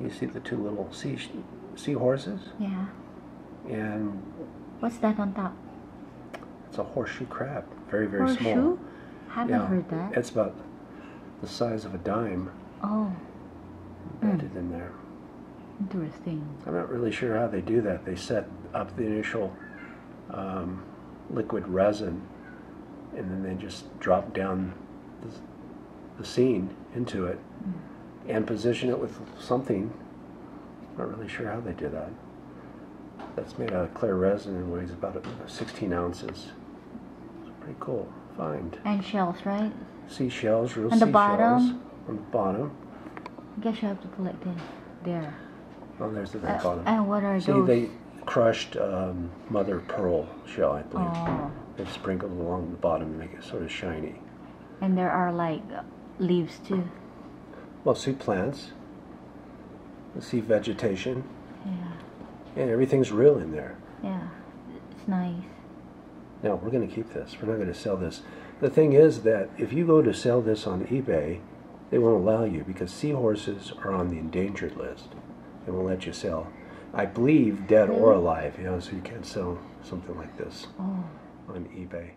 You see the two little sea seahorses, Yeah. and What's that on top? it's a horseshoe crab, very very small. Horseshoe? small. Haven't Yeah, heard that. It's about the size of a dime Oh, embedded in there. interesting. I'm not really sure how they do that. They set up the initial um, liquid resin, and then they just drop down the, the scene into it and position it with something. Not really sure how they do that. That's made out of clear resin and weighs about 16 ounces. It's pretty cool find. And shells, right? Seashells, real On the seashells. bottom? On the bottom. I guess you have to pull it in. There. Oh, there's the Uh, bottom. and what are See, those? they crushed um, mother pearl shell, I believe. Oh. They've sprinkled along the bottom to make it sort of shiny. And there are like leaves too. Well, sea plants, sea vegetation, Yeah. and everything's real in there. Yeah. It's nice. Now, we're going to keep this. We're not going to sell this. The thing is that if you go to sell this on eBay, they won't allow you because seahorses are on the endangered list. They won't let you sell. I believe dead or mm-hmm. alive, you know, so you can't sell something like this Oh. on eBay.